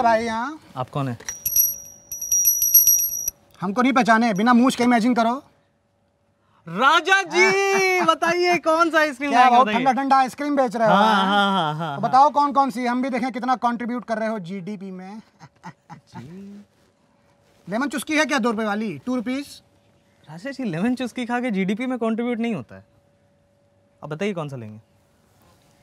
है भाई यहाँ? आप कौन है? हमको नहीं पहचाने बिना मूछ के इमेजिन करो। राजा जी बताइए कौन सा आइसक्रीम क्या बहुत ठंडा ठंडा आइसक्रीम बेच रहे हो हाँ हाँ? हाँ हाँ हाँ तो बताओ कौन कौन सी हम भी देखें कितना कंट्रीब्यूट कर रहे हो जीडीपी में। जी। लेमन चुस्की है क्या दो रुपए वाली? Two rupees Raja ji lemon चुस्की खा के जीडीपी में कंट्रीब्यूट नहीं होता है। अब बताइए कौन सा लेंगे?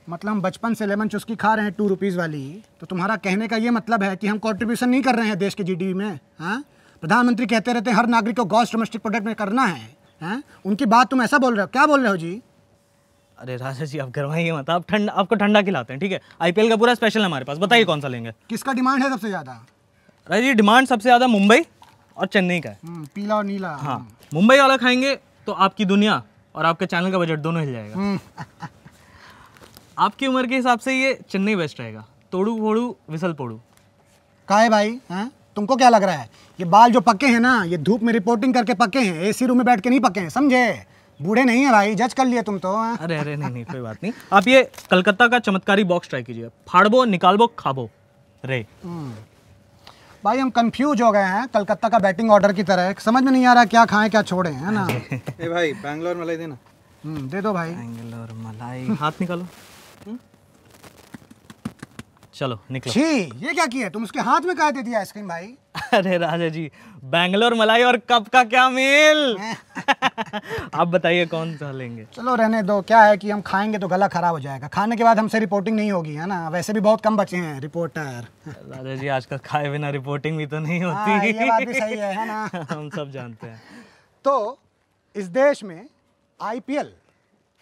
मतलब हम बचपन से लेमन चुस्की खा रहे हैं टू रुपीज़ वाली तो तुम्हारा कहने का ये मतलब है कि हम कॉन्ट्रीब्यूशन नहीं कर रहे हैं देश के जीडीपी में हाँ? प्रधानमंत्री कहते रहते हैं हर नागरिक को गॉस डोमेस्टिक प्रोडक्ट में करना है हाँ? उनकी बात तुम ऐसा बोल रहे हो क्या बोल रहे हो जी? अरे राजा जी आप गरमाइए मत आप ठंडा आपको ठंडा खिलाते हैं ठीक है? आईपीएल का पूरा स्पेशल है हमारे पास बताइए कौन सा लेंगे? किसका डिमांड है सबसे ज़्यादा? राजा जी डिमांड सबसे ज़्यादा मुंबई और चेन्नई का है। हम्म, पीला और नीला हाँ मुंबई वाला खाएँगे तो आपकी दुनिया और आपके चैनल का बजट दोनों हिल जाएगा। हम्म, आपकी उम्र के हिसाब से ये चेन्नई बेस्ट रहेगा। तोड़ू फोड़ू विसल पोड़ू। का है भाई हाँ? तुमको क्या लग रहा है? ये बाल जो पक्के हैं ना ये धूप में रिपोर्टिंग करके पक्के हैं एसी रूम में बैठ के नहीं पके हैं समझे? बूढ़े नहीं है भाई जज कर लिए तुम तो हाँ? अरे अरे नहीं नहीं कोई बात नहीं। आप ये कलकत्ता का चमत्कारी बॉक्स ट्राई कीजिए। फाड़बो निकालबो खाबो। रे। भाई हम कंफ्यूज हो गए हैं कलकत्ता का बैटिंग ऑर्डर की तरह। समझ में नहीं आ रहा क्या खाएँ क्या छोड़े है ना? ए भाई बैंगलोर मलाई देना। हम्म, दे दो भाई। बैंगलोर मलाई। हाथ निकालो। चलो निकलो। छी ये क्या किया तुम उसके हाथ में कहा दे दिया आइसक्रीम भाई? अरे राजा जी बैंगलोर मलाई और कप का क्या मेल? आप बताइए कौन सा लेंगे? चलो रहने दो क्या है कि हम खाएँगे तो गला खराब हो जाएगा। खाने के बाद हमसे रिपोर्टिंग नहीं होगी है ना? वैसे भी बहुत कम बचे हैं रिपोर्टर राजा जी आजकल खाए बिना रिपोर्टिंग भी तो नहीं हाँ, होती ये बात भी सही है, है ना? हम सब जानते हैं। तो इस देश में आईपीएल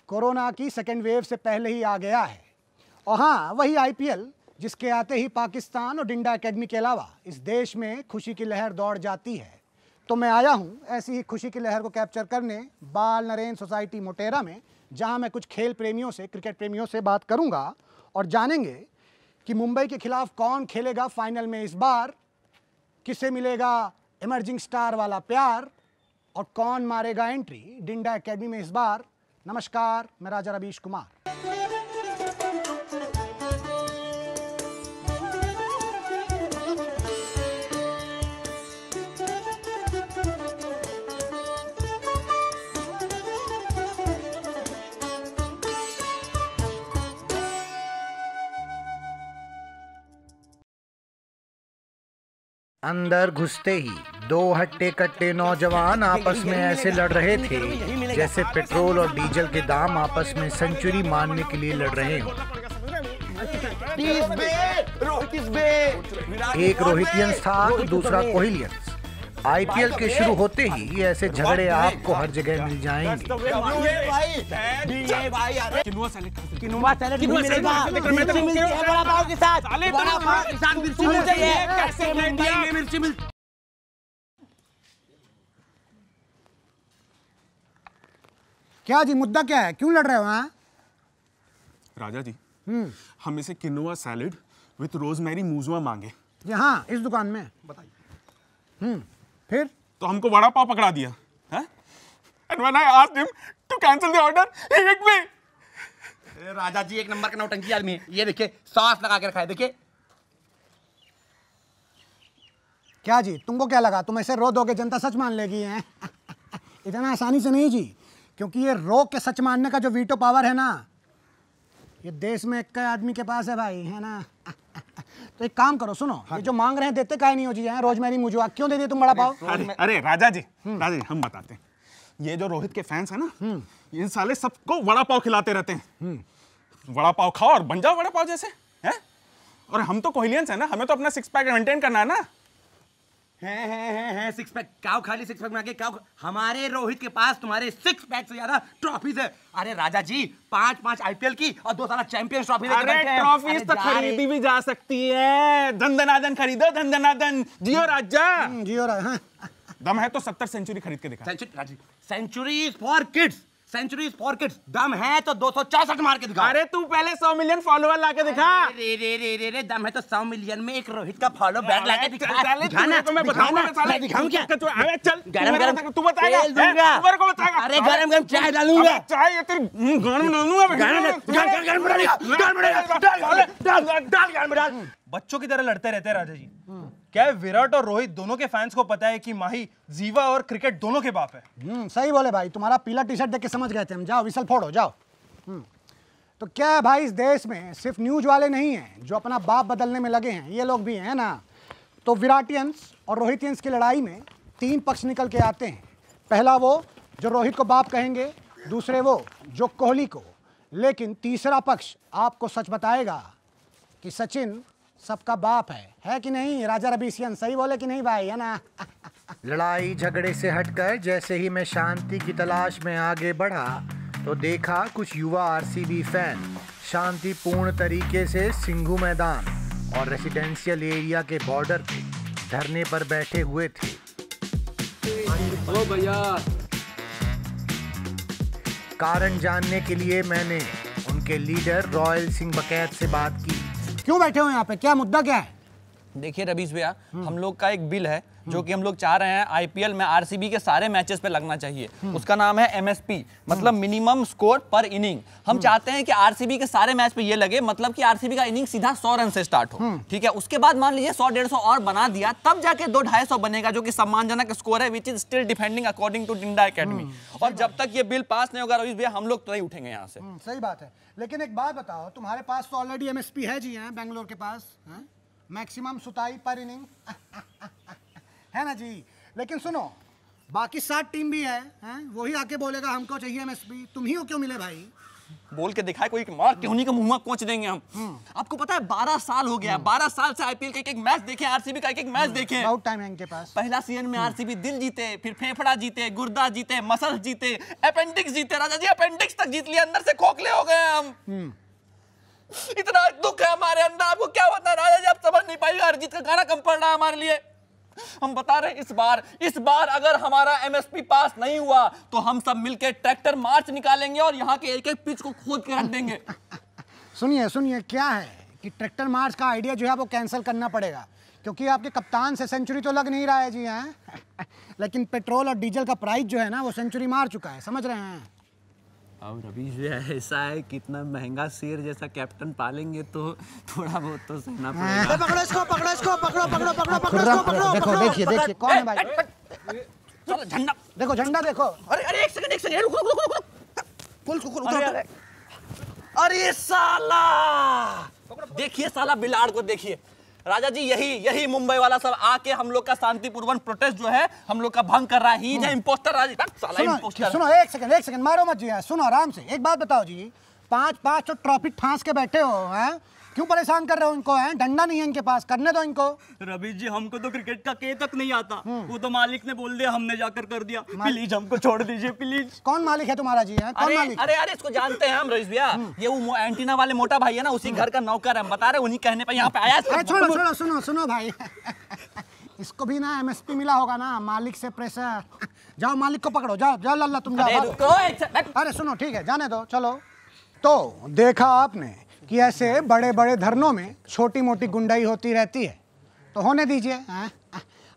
कोरोना की सेकेंड वेव से पहले ही आ गया है। और हाँ वही आईपीएल जिसके आते ही पाकिस्तान और डिंडा एकेडमी के अलावा इस देश में खुशी की लहर दौड़ जाती है। तो मैं आया हूँ ऐसी ही खुशी की लहर को कैप्चर करने बाल नरेन सोसाइटी मोटेरा में, जहाँ मैं कुछ खेल प्रेमियों से, क्रिकेट प्रेमियों से बात करूँगा और जानेंगे कि मुंबई के खिलाफ कौन खेलेगा फाइनल में इस बार, किसे मिलेगा इमर्जिंग स्टार वाला प्यार और कौन मारेगा एंट्री डिंडा एकेडमी में इस बार। नमस्कार, मैं राजा रवीश कुमार। अंदर घुसते ही दो हट्टे कट्टे नौजवान आपस में ऐसे लड़ रहे थे जैसे पेट्रोल और डीजल के दाम आपस में सेंचुरी मारने के लिए लड़ रहे हो। एक रोहितियंस था तो दूसरा कोहलियंस आईपीएल के शुरू होते ही ऐसे झगड़े आपको हर जगह मिल जाएँगे। मिर्ची मिलती क्या जी मुद्दा क्या है? क्यों लड़ रहे हो हाँ? राजा जी हम इसे किनोआ सैलेड विथ रोजमेरी मूजवा मांगे। यहाँ इस दुकान में। बताइए। हम्म। फिर? तो हमको वड़ा पाव पकड़ा दिया and when I asked him to cancel the order he hit me Raja ji एक नंबर का नौटंकी आदमी है। ये देखिए सॉस लगा के रखा है देखिए। क्या जी तुमको क्या लगा? तुम ऐसे रो दोगे जनता सच मान लेगी हैं? इतना आसानी से नहीं जी क्योंकि ये रो के सच मानने का जो वीटो पावर है ना ये देश में एक आदमी के पास है भाई है ना? तो एक काम करो सुनो। हाँ। ये जो। मांग रहे हैं देते का नहीं हो जी? रोज रोजमेरी मुझे क्यों दे दिए तुम बड़ा पाव? अरे अरे राजा जी राजा जी हम बताते हैं। ये जो रोहित के फैंस है ना इन साले सबको वड़ा पाव खिलाते रहते हैं। वड़ा पाव खाओ और बन जाओ वड़ा पाव जैसे है? और हम तो कोहलियंस है ना हमें तो अपना सिक्स पैक मेंटेन करना है ना। हैं हैं हैं हैं सिक्स पैक काव खाली सिक्स पैक में आके काव हमारे रोहित के पास तुम्हारे सिक्स पैक से ज़्यादा ट्रॉफीज है। अरे राजा जी पाँच पाँच आईपीएल की और दो सारा चैंपियंस ट्रॉफी अरे ट्रॉफीज तो खरीदी भी जा सकती है। धन धनादन खरीदो धन धनादन जियो राजा। जियो रहा हाँ। दम है तो सत्तर सेंचुरी खरीद के दिखा। सेंचुरी राज़ी century for kids century for kids दम है तो दो सौ चौसठ मार के दिखा अरे तू पहले सौ मिलियन फॉलोअर ला के दिखा रे रे रे रे रे दम है तो सौ मिलियन में एक रोहित का फॉलो बैक लाके दिखा तू मैं बताऊँगा साले। दिखाऊँ क्या तू- चल, गरम गरम तू बताएगा, तू को बताएगा। अरे गरम गरम चाय डालूँगा चाय ये तेरी हम्म, में डालूँगा डाल, डाल, डाल, डाल, डाल, गान डाल। बच्चों की तरह लड़ते रहते हैं राजा जी क्या विराट और रोहित दोनों के फैंस को पता है कि माही, जीवा और क्रिकेट दोनों के बाप है? हम्म सही बोले भाई, तुम्हारा पीला टी शर्ट देख के समझ गए थे हम। जाओ विसल फोड़ो जाओ। हम्म तो क्या है भाई इस देश में सिर्फ़ न्यूज़ वाले नहीं हैं, जो अपना बाप बदलने में लगे हैं? ये लोग भी हैं ना? तो विराटियंस और रोहितियंस की लड़ाई में तीन पक्ष निकल के आते हैं। पहला वो, जो रोहित को बाप कहेंगे, दूसरे वो, जो कोहली को। लेकिन तीसरा पक्ष आपको सच बताएगा कि सचिन सबका बाप है। है कि नहीं? राजा रबीसियन सही बोले कि नहीं भाई है ना? लड़ाई झगड़े से हटकर जैसे ही मैं शांति की तलाश में आगे बढ़ा तो देखा कुछ युवा आरसीबी फ़ैन शांतिपूर्ण तरीके से सिंघू मैदान और रेसिडेंशियल एरिया के बॉर्डर पे धरने पर बैठे हुए थे। कारण जानने के लिए मैंने उनके लीडर रॉयल सिंह बकैत से बात की। क्यों बैठे हो यहाँ पे? क्या मुद्दा क्या है? देखिए रवीश भैया, हम लोग का एक बिल है जो कि हम लोग चाह रहे हैं आईपीएल में आरसीबी के सारे मैचेस पे लगना चाहिए। उसका नाम है एमएसपी मतलब मिनिमम स्कोर पर इनिंग हम चाहते हैं कि आरसीबी के सारे मैच पे ये लगे मतलब कि आरसीबी का इनिंग सीधा 100 रन से स्टार्ट हो। ठीक है? उसके बाद मान लीजिए 100 150 और बना दिया तब जाके दो ढाई सौ बनेगा जो कि सम्मानजनक स्कोर है which is still defending according to Dinda academy और जब तक ये बिल पास नहीं होगा रवीश भैया हम लोग तो नहीं उठेंगे यहाँ से। हम्म, सही बात है। लेकिन एक बात बताओ तुम्हारे पास तो ऑलरेडी एमएसपी है जी हैं बेंगलोर के पास मैक्सिमम सुताई पर इनिंग है ना जी? लेकिन सुनो बाकी सात टीम भी है हैं? वही आके बोलेगा हमको चाहिए एमएसपी तुम ही हो क्यों मिले भाई? बोल के दिखाए कोई मार के उन्हीं का मुँह कोच देंगे हम? आपको पता है बारह साल हो गया बारह साल से आईपीएल का एक एक मैच देखे आरसीबी का एक एक मैच देखे। बहुत टाइम है इनके पास। पहला सीज़न में आरसीबी दिल जीते फिर फेफड़ा जीते गुर्दा जीते मसल्स जीते अपेंडिक्स जीते। राजा जी अपेंडिक्स तक जीत लिया अंदर से खोखले हो गए हम। इतना दुख है हमारे अंदर आपको क्या होता है? राजा जी आप समझ नहीं पाएगा अरिजीत का गाना कम पड़ रहा है हमारे लिए। हम बता रहे हैं, इस बार इस बार अगर हमारा एमएसपी पास नहीं हुआ तो हम सब मिलकर ट्रैक्टर मार्च निकालेंगे और यहाँ के एक एक पिच को खोद के रख देंगे। सुनिए सुनिए, क्या है कि ट्रैक्टर मार्च का आइडिया जो है वो कैंसिल करना पड़ेगा? क्योंकि आपके कप्तान से सेंचुरी तो लग नहीं रहा है जी, हैं? लेकिन पेट्रोल और डीजल का प्राइस जो है ना, वो सेंचुरी मार चुका है, समझ रहे हैं? अब रवि जी ऐसा है कितना महँगा शेर जैसा कैप्टन पालेंगे तो थोड़ा बहुत तो सहना पड़ेगा। पकड़ो इसको पकड़ो इसको पकड़ो पकड़ो पकड़ो पकड़ो पकड़ो देखो देखिए देखिए कौन है भाई? चलो झंडा। देखो झंडा देखो। अरे अरे एक सेकंड एक सेकंड रुको रुको रुको अरे अरे अरे साला! देखिए साला बिलाड़ को देखिए। राजा जी यही यही मुंबई वाला सब आके हम लोग का शांतिपूर्वक प्रोटेस्ट जो है हम लोग का भंग कर रहा है। ही इंपोस्टर इम्पोस्टर राजा सुनो सुनो एक सेकंड एक सेकंड मारो मत जी सुनो आराम से। एक बात बताओ जी पाँच पाँच तो ट्रॉफी ठांस के बैठे हो हैं? क्यों परेशान कर रहे हो इनको हैं? डंडा नहीं है इनके पास करने दो इनको। रवि जी हमको तो क्रिकेट का के तक नहीं आता। वो तो मालिक ने बोल दिया हमने जाकर कर दिया। प्लीज़ हमको छोड़ दीजिए प्लीज़। कौन मालिक है तुम्हारा जी हैं? कौन अरे मालिक? अरे अरे इसको जानते हैं हम रईस भैया। ये वो एंटीना वाले मोटा भाई है ना उसी घर का नौकर है हम बता रहे हैं, उन्हीं कहने पे यहाँ पे आया अरे छोड़ो छोड़ो सुनो सुनो भाई। इसको भी ना एमएसपी मिला होगा ना मालिक से प्रेशर जाओ मालिक को पकड़ो जाओ जाओ लल्ला तुम जाओ अरे सुनो ठीक है जाने दो चलो। तो देखा आपने कि ऐसे बड़े बड़े धरनों में छोटी मोटी गुंडाई होती रहती है। तो होने दीजिए?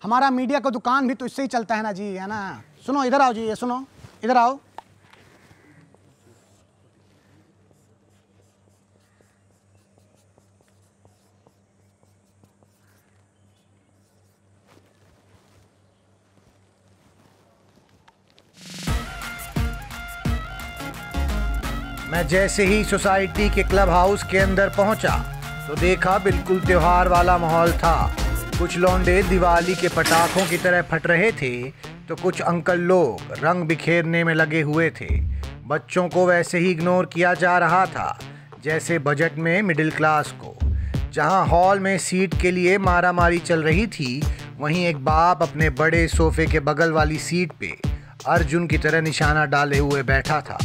हमारा मीडिया का दुकान भी तो इससे ही चलता है ना जी, है ना? सुनो, इधर आओ जी, ये सुनो, इधर आओ। मैं जैसे ही सोसाइटी के क्लब हाउस के अंदर पहुँचा तो देखा बिल्कुल त्योहार वाला माहौल था। कुछ लौंडे दिवाली के पटाखों की तरह फट रहे थे तो कुछ अंकल लोग रंग बिखेरने में लगे हुए थे। बच्चों को वैसे ही इग्नोर किया जा रहा था, जैसे बजट में मिडिल क्लास को। जहाँ हॉल में सीट के लिए मारामारी चल रही थी, वहीं एक बाप अपने बड़े सोफे के बगल वाली सीट पे अर्जुन की तरह निशाना डाले हुए बैठा था।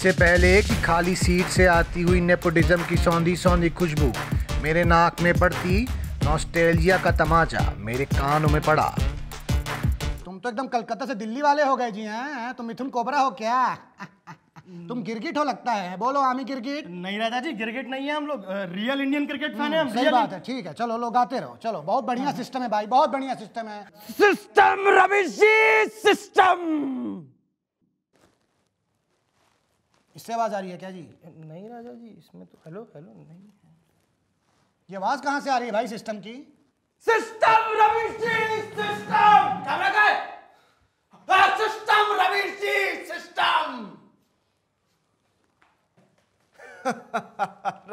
इससे पहले कि खाली सीट से आती हुई नेपोटिज्म की सौंधी सौंधी खुशबू मेरे नाक में पड़ती नॉस्टैल्जिया का तमाचा मेरे कानों में पड़ा। तुम तो एकदम कलकत्ता से दिल्ली वाले हो गए जी हैं तुम मिथुन कोबरा हो क्या? तुम गिरगिट हो लगता है बोलो आमी गिरगिट नहीं राजा जी क्रिकेट नहीं है हम लोग रियल इंडियन क्रिकेट फ़ैन है हम सही बात है ठीक है चलो लोग आते रहो चलो बहुत बढ़िया सिस्टम है भाई बहुत बढ़िया सिस्टम है। सिस्टम रवीश जी सिस्टम इससे आवाज़ आ रही है क्या जी? नहीं राजा जी इसमें तो हेलो हेलो नहीं ये आवाज़ कहाँ से आ रही है भाई सिस्टम की? सिस्टम रवीश जी सिस्टम क्या लगा है? सिस्टम रवीश जी सिस्टम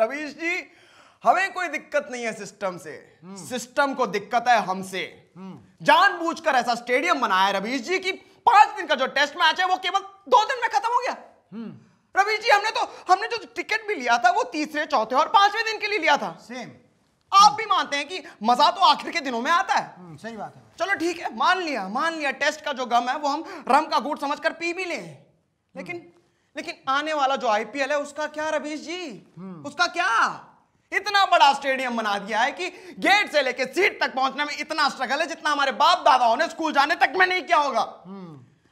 रवीश जी हमें कोई दिक्कत नहीं है सिस्टम से। सिस्टम को दिक्कत है हमसे। जानबूझकर ऐसा स्टेडियम बनाया है रवीश जी की पाँच दिन का जो टेस्ट मैच है वो केवल दो दिन में खत्म हो गया। रवीश जी हमने तो हमने जो टिकट भी लिया था वो तीसरे चौथे और पाँचवें दिन के लिए लिया था। सेम आप भी मानते हैं कि मज़ा तो आखिर के दिनों में आता है। सही बात है। चलो ठीक है मान लिया मान लिया टेस्ट का जो गम है वो हम रम का घूट समझकर पी भी लें। लेकिन लेकिन आने वाला जो आईपीएल है उसका क्या रवीश जी? उसका क्या? इतना बड़ा स्टेडियम बना दिया है कि गेट से लेके सीट तक पहुँचने में इतना स्ट्रगल है जितना हमारे बाप दादाओं ने स्कूल जाने तक में नहीं किया होगा।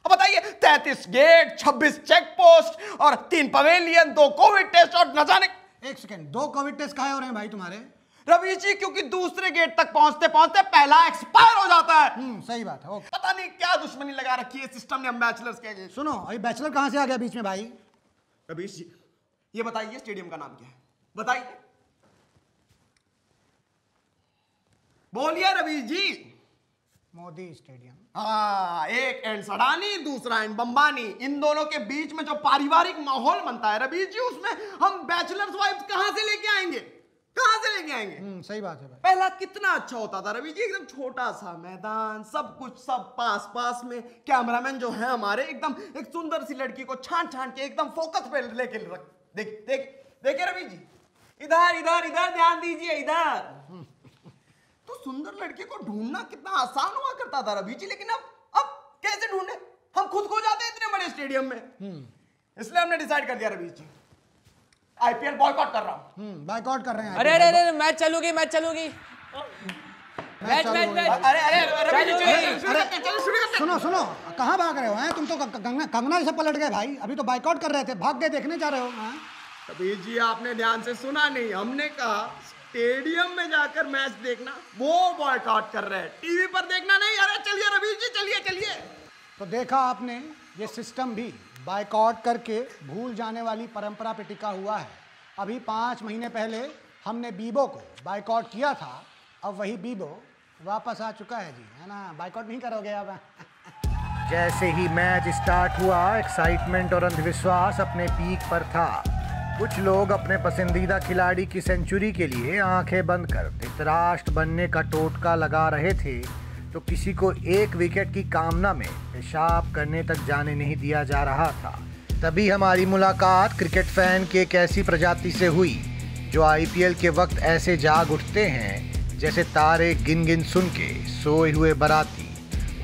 अब बताइए तैतीस गेट छब्बीस चेक पोस्ट और तीन पवेलियन दो कोविड टेस्ट और न जाने एक सेकेंड दो कोविड टेस्ट कहा हो रहे हैं भाई तुम्हारे? रवीश जी क्योंकि दूसरे गेट तक पहुँचते पहुँचते पहला एक्सपायर हो जाता है। हम्म सही बात है ओके। पता नहीं क्या दुश्मनी लगा रखी है सिस्टम ने हम बैचलर्स के लिए। सुनो अभी बैचलर कहाँ से आ गया बीच में भाई? रवीश जी ये बताइए स्टेडियम का नाम क्या है? बताइए। बोलिए रवीश जी। मोदी स्टेडियम। हाँ एक एंड सडानी दूसरा एंड बम्बानी। इन दोनों के बीच में जो पारिवारिक माहौल बनता है रवीश जी उसमें हम बैचलर्स वाइफ कहाँ से लेके आएँगे? कहाँ से लेके आएँगे? हम्म सही बात है भाई। पहला कितना अच्छा होता था रवि जी एकदम छोटा सा मैदान सब कुछ सब पास पास में। कैमरामैन जो है हमारे एकदम एक सुंदर सी लड़की को छान छान के एकदम फोकस पे लेके रख देख देख देखिए रवि जी? इधर इधर इधर ध्यान दीजिए इधर। तो सुंदर लड़के को ढूंढना कितना आसान हुआ करता था रवि जी लेकिन अब अब कैसे ढूंढे? हम खुद खो जाते हैं इतने बड़े स्टेडियम में। इसलिए हमने डिसाइड कर दिया रवि जी। आईपीएल बॉयकॉट कर रहा हूँ। हम्म बाइकआउट कर रहे हैं अरे अरे अरे मैच चलूगी मैच चलूगी मैच मैच मैच अरे अरे। सुनो सुनो कहाँ भाग रहे हो हैं? तुम तो कंगना कंगना जैसे पलट गए भाई। अभी तो बाइकआउट कर रहे थे भाग गए देखने जा रहे हो हैं? कबीर जी आपने ध्यान से सुना नहीं हमने कहा स्टेडियम में जाकर मैच देखना वो बॉयकॉट कर रहे हैं। टीवी पर देखना नहीं अरे चलिए रवि जी चलिए चलिए। तो देखा आपने ये सिस्टम भी बाइकआउट करके भूल जाने वाली परंपरा पे टिका हुआ है। अभी पाँच महीने पहले हमने बीबो को बाइकआउट किया था अब वही बीबो वापस आ चुका है जी है ना? बाइकआउट नहीं करोगे अब? जैसे ही मैच स्टार्ट हुआ एक्साइटमेंट और अंधविश्वास अपने पीक पर था। कुछ लोग अपने पसंदीदा खिलाड़ी की सेंचुरी के लिए आँखें बंद कर धृतराष्ट्र बनने का टोटका लगा रहे थे तो किसी को एक विकेट की कामना में पेशाब करने तक जाने नहीं दिया जा रहा था। तभी हमारी मुलाकात क्रिकेट फ़ैन की एक ऐसी प्रजाति से हुई, जो आईपीएल के वक्त ऐसे जाग उठते हैं, जैसे तारे गिन गिन सुन के सोए हुए बराती।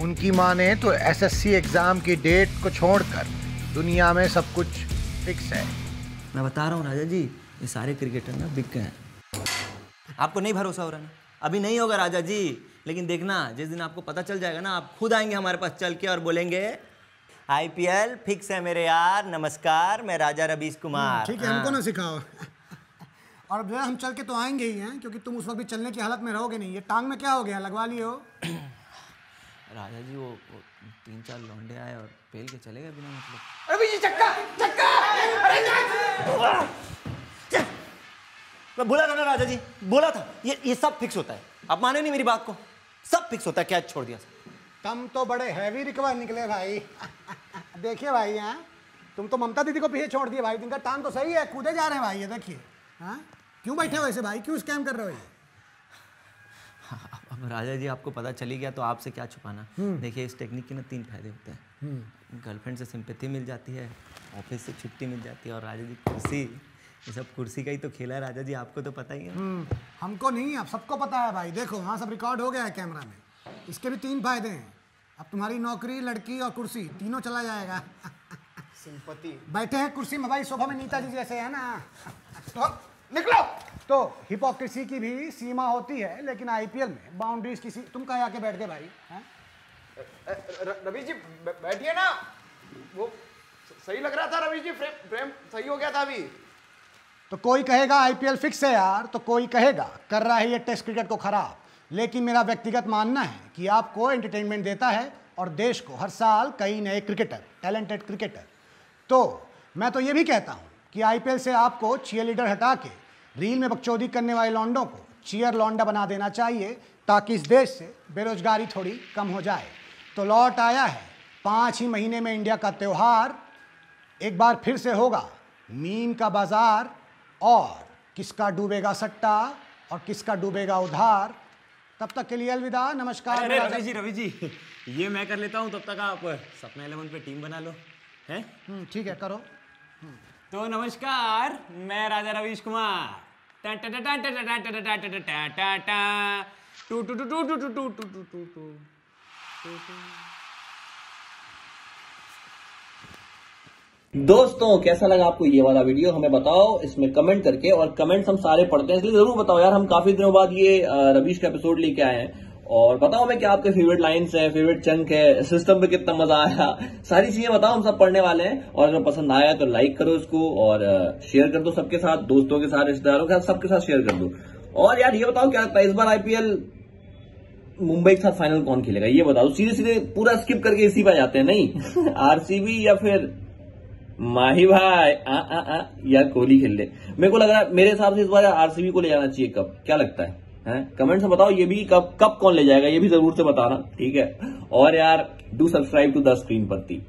उनकी माने तो एसएससी एग्ज़ाम की डेट को छोड़कर दुनिया में सब कुछ फिक्स है। मैं बता रहा हूँ राजा जी ये सारे क्रिकेटर ना बिक गए हैं। आपको नहीं भरोसा हो रहा ना? अभी नहीं होगा राजा जी। लेकिन देखना जिस दिन आपको पता चल जाएगा ना आप खुद आएँगे हमारे पास चल के और बोलेंगे आईपीएल फिक्स है मेरे यार नमस्कार मैं राजा रवीश कुमार। ठीक है हमको ना सिखाओ। और अब जो है हम चल के तो आएँगे ही हैं क्योंकि तुम उस वक्त भी चलने की हालत में रहोगे नहीं। ये टांग में क्या हो गया? लगवा लियो। राजा जी वो, वो तीन चार लौंडे आए और फेल के चले गए बिना मतलब। रवि जी चक्का चक्का! अरे मैं बोला था ना राजा जी बोला था। ये ये सब फिक्स होता है। आप माने नहीं मेरी बात को? सब फिक्स होता है कैच छोड़ दिया तुम तो बड़े हैवी रिकवर निकले भाई। देखिए भाई हैं। तुम तो ममता दीदी को पीछे छोड़ दिए भाई। इनका टांग तो सही है कूदे जा रहे हैं भाई ये देखिए। हाँ? क्यों बैठे हो ऐसे भाई? क्यों स्कैम कर रहे हो ये? अब राजा जी आपको पता चली गया तो आपसे क्या छुपाना? देखिए इस टेक्निक के ना तीन फ़ायदे होते हैं। गर्लफ्रेंड से सिंपैथी मिल जाती है ऑफ़िस से छुट्टी मिल जाती है और राजा जी कुर्सी ये सब कुर्सी का ही तो खेला है राजा जी आपको तो पता ही है। हम्म, हमको नहीं अब सबको पता है भाई। देखो वहाँ सब रिकॉर्ड हो गया है कैमरा में। इसके भी तीन फ़ायदे हैं। अब तुम्हारी नौकरी लड़की और कुर्सी तीनों चला जाएगा। सिंपति बैठे हैं कुर्सी में भाई सोफा में नीता जी जैसे है ना। तो निकलो! तो हिपोक्रेसी की भी सीमा होती है लेकिन आईपीएल में बाउंड्रीज किसी तुम कहाँ आके बैठ गए भाई हैं? रवि जी बैठिए ना। वो सही लग रहा था रवि जी फ्रेम फ्रेम सही हो गया था अभी। तो कोई कहेगा आईपीएल फिक्स है यार तो कोई कहेगा, कर रहा है ये टेस्ट क्रिकेट को खराब। लेकिन मेरा व्यक्तिगत मानना है कि आपको एंटरटेनमेंट देता है और देश को हर साल कई नए क्रिकेटर टैलेंटेड क्रिकेटर तो मैं तो ये भी कहता हूँ कि आईपीएल से आपको चीयर लीडर हटा के रील में बकचौदी करने वाले लॉन्डों को चीयर लॉन्डा बना देना चाहिए, ताकि इस देश से बेरोजगारी थोड़ी कम हो जाए। तो लौट आया है पाँच ही महीने में इंडिया का त्यौहार एक बार फिर से होगा मीम का बाज़ार और किसका डूबेगा सट्टा और किसका डूबेगा उधार तब तक के लिए अलविदा नमस्कार अरे रवि जी रवि जी ये मैं कर लेता हूँ तब तक आप सपना इलेवन पे टीम बना लो हैं हम्म, ठीक है करो तो नमस्कार मैं राजा रवीश कुमार टा टा टा टा टा टा टा टा टा टा टा टा दोस्तों, कैसा लगा आपको ये वाला वीडियो? हमें बताओ, इसमें कमेंट करके और कमेंट्स हम सारे पढ़ते हैं। इसलिए ज़रूर बताओ यार, हम काफ़ी दिनों बाद ये रवीश का एपिसोड लेके आए हैं। और बताओ हमें क्या आपके फेवरेट लाइंस हैं फेवरेट चंक है सिस्टम पे कितना मज़ा आया? सारी चीज़ें बताओ, हम सब पढ़ने वाले हैं। और अगर पसंद आया तो लाइक करो इसको और शेयर कर दो सबके साथ, दोस्तों के साथ, रिश्तेदारों के साथ, सबके साथ शेयर कर दो। और यार, ये बताओ क्या लगता है, इस बार आईपीएल मुंबई के साथ फाइनल कौन खेलेगा? ये बताओ। सीधे सीधे पूरा स्किप करके इसी पर जाते हैं नहीं? आरसीबी या फिर माही भाई? आ, आ, आ, या कोहली खेल ले। मेरे को लग रहा है मेरे हिसाब से इस बार आरसीबी को ले जाना चाहिए कब क्या लगता है? हैं? कमेंट में बताओ ये भी कब कब कौन ले जाएगा? ये भी ज़रूर से बताना ठीक है? और यार do subscribe to the screen Patti